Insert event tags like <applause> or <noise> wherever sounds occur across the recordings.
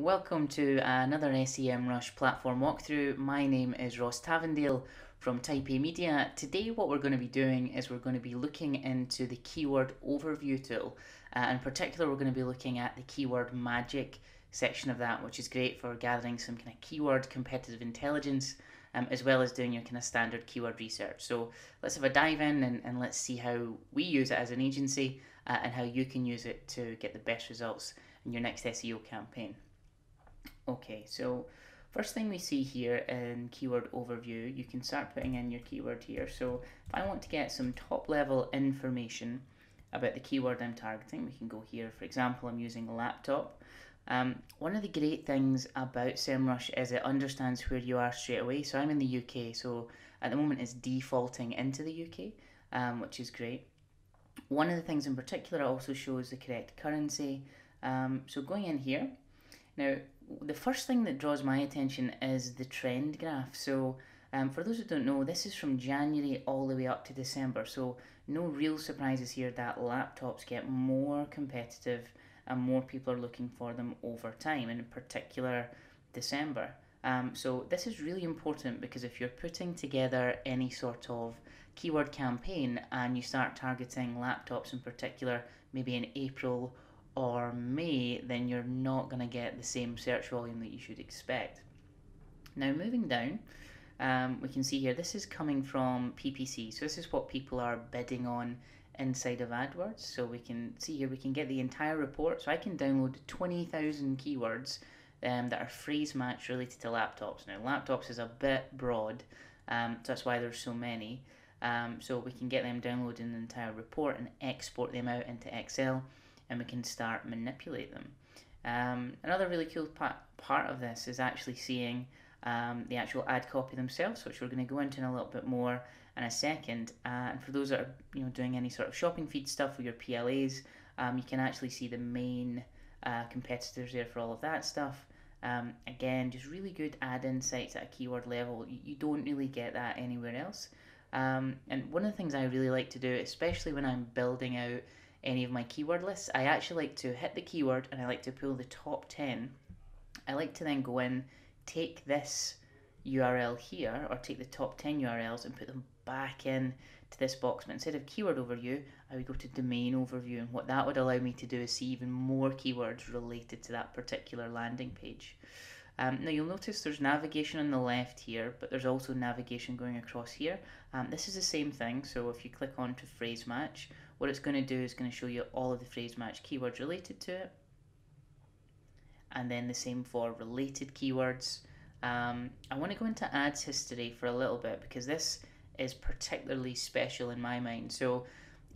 Welcome to another SEMrush platform walkthrough. My name is Ross Tavendale from Type A Media. Today what we're going to be doing is we're going to be looking into the keyword overview tool. Uh, in particular we're going to be looking at the keyword magic section of that which is great for gathering some kind of keyword competitive intelligence um, as well as doing your kind of standard keyword research. So let's have a dive in and, and let's see how we use it as an agency uh, and how you can use it to get the best results in your next SEO campaign. Okay, so first thing we see here in keyword overview, you can start putting in your keyword here. So if I want to get some top level information about the keyword I'm targeting, we can go here. For example, I'm using laptop. Um, one of the great things about SEMrush is it understands where you are straight away. So I'm in the UK, so at the moment it's defaulting into the UK, um, which is great. One of the things in particular also shows the correct currency. Um, so going in here, now the first thing that draws my attention is the trend graph. So um, for those who don't know, this is from January all the way up to December. So no real surprises here that laptops get more competitive and more people are looking for them over time, and in particular December. Um, so this is really important because if you're putting together any sort of keyword campaign and you start targeting laptops in particular, maybe in April or May, then you're not going to get the same search volume that you should expect. Now, moving down, um, we can see here this is coming from PPC. So, this is what people are bidding on inside of AdWords. So, we can see here we can get the entire report. So, I can download 20,000 keywords um, that are phrase match related to laptops. Now, laptops is a bit broad, um, so that's why there's so many. Um, so, we can get them downloaded in the entire report and export them out into Excel and we can start manipulate them. Um, another really cool part, part of this is actually seeing um, the actual ad copy themselves, which we're going to go into in a little bit more in a second. Uh, and for those that are you know doing any sort of shopping feed stuff with your PLAs, um, you can actually see the main uh, competitors there for all of that stuff. Um, again, just really good ad insights at a keyword level. You, you don't really get that anywhere else. Um, and one of the things I really like to do, especially when I'm building out any of my keyword lists, I actually like to hit the keyword and I like to pull the top 10. I like to then go in, take this URL here, or take the top 10 URLs and put them back in to this box. But instead of keyword overview, I would go to domain overview. And what that would allow me to do is see even more keywords related to that particular landing page. Um, now you'll notice there's navigation on the left here, but there's also navigation going across here. Um, this is the same thing, so if you click on to phrase match, what it's going to do is going to show you all of the phrase match keywords related to it. And then the same for related keywords. Um, I want to go into ads history for a little bit because this is particularly special in my mind. So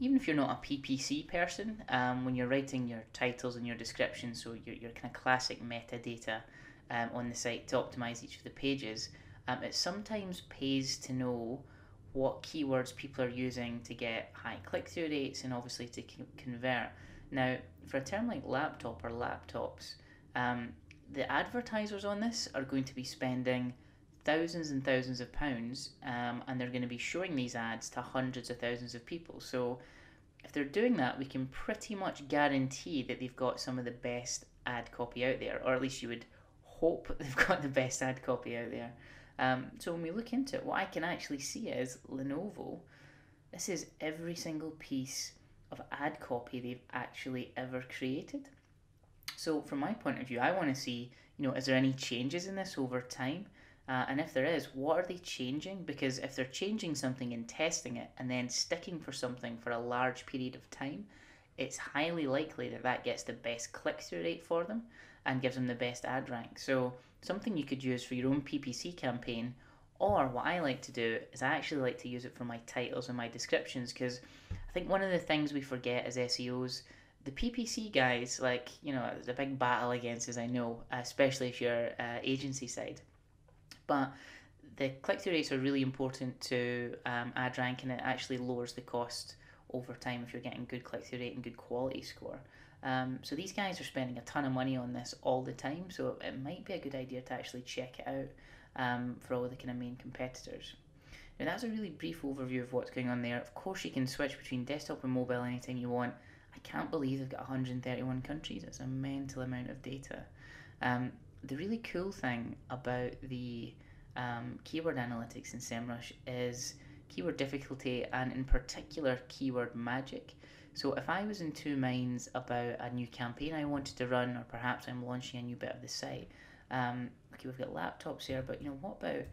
even if you're not a PPC person, um, when you're writing your titles and your descriptions, so your, your kind of classic metadata, um, on the site to optimize each of the pages, um, it sometimes pays to know what keywords people are using to get high click through rates and obviously to convert. Now, for a term like laptop or laptops, um, the advertisers on this are going to be spending thousands and thousands of pounds um, and they're going to be showing these ads to hundreds of thousands of people. So, if they're doing that, we can pretty much guarantee that they've got some of the best ad copy out there, or at least you would hope <laughs> they've got the best ad copy out there. Um, so when we look into it, what I can actually see is Lenovo. This is every single piece of ad copy they've actually ever created. So from my point of view, I want to see, you know, is there any changes in this over time? Uh, and if there is, what are they changing? Because if they're changing something and testing it and then sticking for something for a large period of time, it's highly likely that that gets the best click through rate for them and gives them the best ad rank. So something you could use for your own PPC campaign. Or what I like to do is I actually like to use it for my titles and my descriptions because I think one of the things we forget as SEOs, the PPC guys, like, you know, there's a big battle against, as I know, especially if you're uh, agency side. But the click through rates are really important to um, ad rank and it actually lowers the cost over time if you're getting good click through rate and good quality score. Um, so these guys are spending a ton of money on this all the time, so it might be a good idea to actually check it out um, for all the kind of main competitors. Now that's a really brief overview of what's going on there. Of course, you can switch between desktop and mobile anytime you want. I can't believe they've got 131 countries. It's a mental amount of data. Um, the really cool thing about the um, keyword analytics in SEMrush is keyword difficulty and in particular keyword magic. So if I was in two minds about a new campaign I wanted to run, or perhaps I'm launching a new bit of the site, um, okay, we've got laptops here, but you know, what about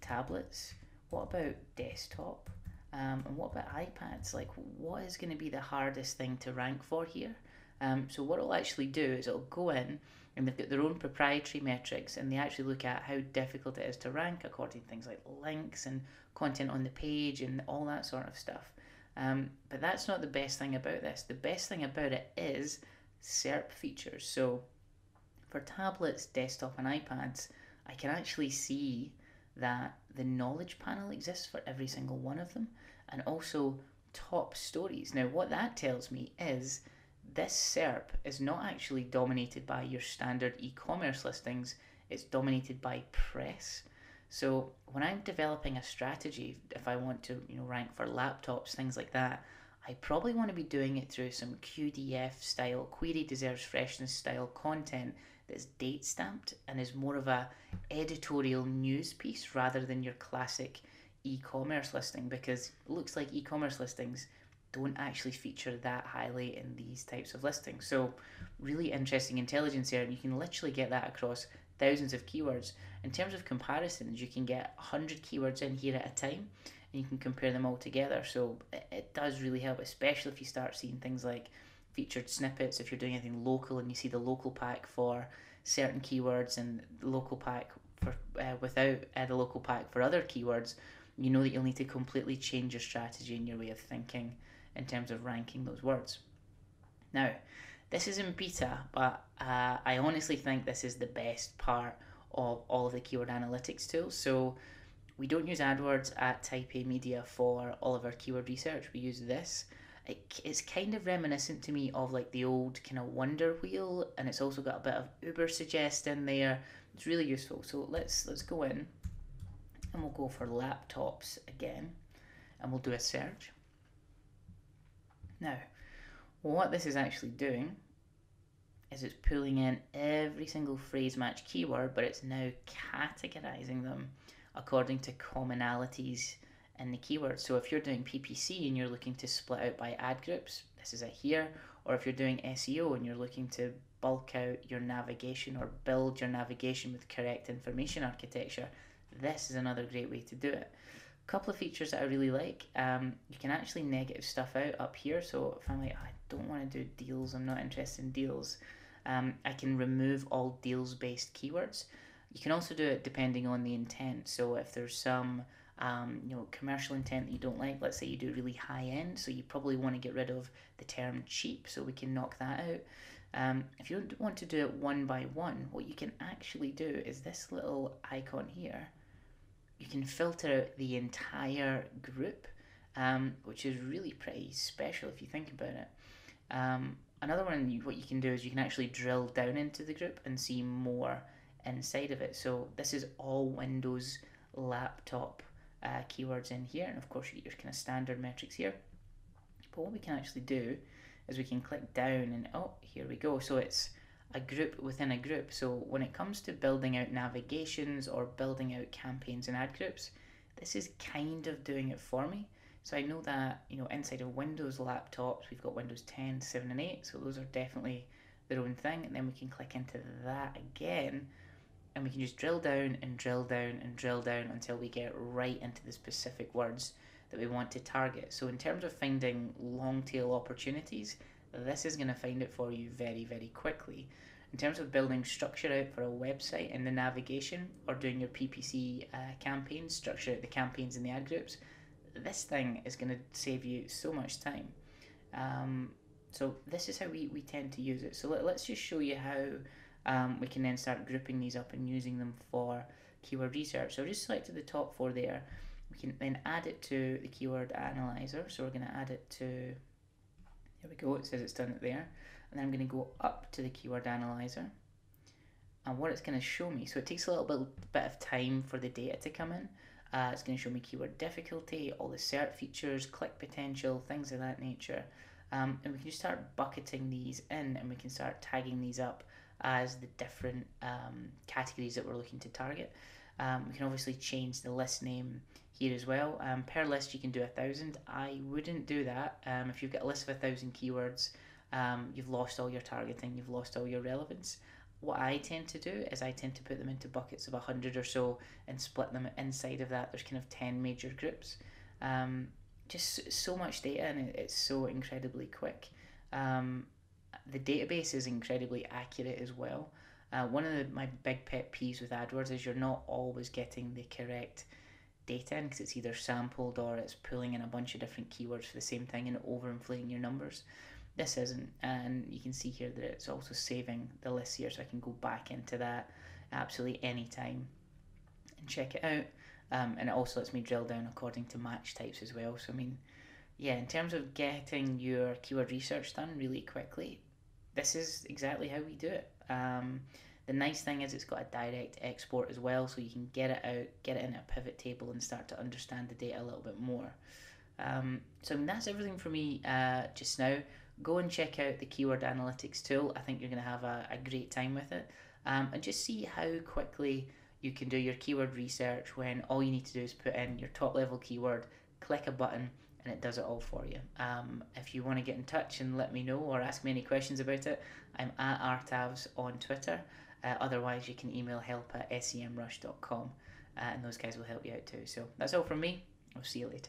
tablets? What about desktop? Um, and what about iPads? Like, what is going to be the hardest thing to rank for here? Um, so what it'll actually do is it'll go in and they've got their own proprietary metrics and they actually look at how difficult it is to rank according to things like links and content on the page and all that sort of stuff. Um, but that's not the best thing about this. The best thing about it is SERP features. So for tablets, desktop, and iPads, I can actually see that the knowledge panel exists for every single one of them and also top stories. Now, what that tells me is this SERP is not actually dominated by your standard e commerce listings, it's dominated by press. So when I'm developing a strategy, if I want to, you know, rank for laptops, things like that, I probably want to be doing it through some QDF style, query deserves freshness style content that's date stamped and is more of a editorial news piece rather than your classic e-commerce listing because it looks like e-commerce listings don't actually feature that highly in these types of listings. So really interesting intelligence here and you can literally get that across thousands of keywords. In terms of comparisons, you can get 100 keywords in here at a time and you can compare them all together. So it, does really help, especially if you start seeing things like featured snippets, if you're doing anything local and you see the local pack for certain keywords and the local pack for uh, without uh, the local pack for other keywords, you know that you'll need to completely change your strategy and your way of thinking in terms of ranking those words. Now, this is in beta, but uh, I honestly think this is the best part of all of the keyword analytics tools. So we don't use AdWords at Type A Media for all of our keyword research. We use this. It, it's kind of reminiscent to me of like the old kind of Wonder Wheel, and it's also got a bit of Ubersuggest in there. It's really useful. So let's let's go in, and we'll go for laptops again, and we'll do a search. Now, what this is actually doing is it's pulling in every single phrase match keyword, but it's now categorizing them according to commonalities in the keywords. So if you're doing PPC and you're looking to split out by ad groups, this is it here. Or if you're doing SEO and you're looking to bulk out your navigation or build your navigation with correct information architecture, this is another great way to do it A couple of features that I really like. Um, you can actually negative stuff out up here. So if I'm like, I don't want to do deals, I'm not interested in deals, um, I can remove all deals based keywords. You can also do it depending on the intent. So if there's some um, you know commercial intent that you don't like, let's say you do really high end, so you probably want to get rid of the term cheap, so we can knock that out. Um, if you don't want to do it one by one, what you can actually do is this little icon here you can filter out the entire group, um, which is really pretty special if you think about it. Um, another one, what you can do is you can actually drill down into the group and see more inside of it. So this is all Windows laptop uh, keywords in here, and of course you get your kind of standard metrics here. But what we can actually do is we can click down and oh, here we go. So it's a group within a group. So when it comes to building out navigations or building out campaigns and ad groups, this is kind of doing it for me. So I know that, you know, inside of Windows laptops, we've got Windows 10, 7 and 8. So those are definitely their own thing. And then we can click into that again and we can just drill down and drill down and drill down until we get right into the specific words that we want to target. So in terms of finding long tail opportunities, this is going to find it for you very, very quickly. In terms of building structure out for a website in the navigation or doing your PPC uh, campaigns, structure out the campaigns and the ad groups, this thing is going to save you so much time. Um, so this is how we, we tend to use it. So let, us just show you how um, we can then start grouping these up and using them for keyword research. So just select the top four there. We can then add it to the keyword analyzer. So we're going to add it to here we go, it says it's done it there. And then I'm going to go up to the keyword analyzer. And what it's going to show me, so it takes a little bit, bit of time for the data to come in. Uh, it's going to show me keyword difficulty, all the SERP features, click potential, things of that nature. Um, and we can just start bucketing these in and we can start tagging these up as the different um, categories that we're looking to target. Um, we can obviously change the list name here as well. Um, per list, you can do a thousand. I wouldn't do that. Um, if you've got a list of a thousand keywords, um, you've lost all your targeting, you've lost all your relevance. What I tend to do is I tend to put them into buckets of a hundred or so and split them inside of that. There's kind of ten major groups. Um, just so much data and it's so incredibly quick. Um, the database is incredibly accurate as well. Uh, one of the, my big pet peeves with AdWords is you're not always getting the correct data in because it's either sampled or it's pulling in a bunch of different keywords for the same thing and overinflating your numbers. This isn't, and you can see here that it's also saving the list here, so I can go back into that absolutely anytime and check it out. Um, and it also lets me drill down according to match types as well. So I mean, yeah, in terms of getting your keyword research done really quickly, this is exactly how we do it. Um, the nice thing is it's got a direct export as well, so you can get it out, get it in a pivot table, and start to understand the data a little bit more. Um, so that's everything for me uh, just now. Go and check out the keyword analytics tool. I think you're going to have a, a great time with it, um, and just see how quickly you can do your keyword research when all you need to do is put in your top level keyword, click a button, and it does it all for you. Um, if you want to get in touch and let me know or ask me any questions about it, I'm at rtavs on Twitter. Uh, otherwise, you can email help at semrush.com uh, and those guys will help you out too. So that's all from me. I'll see you later.